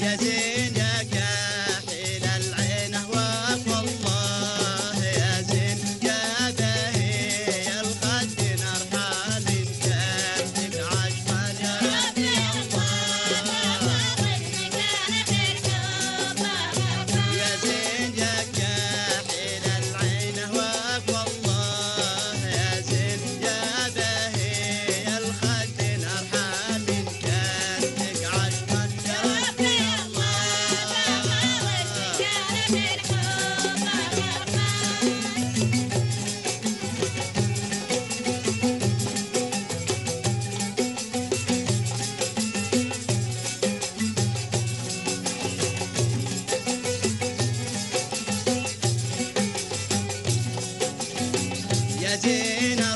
ya zenda جينا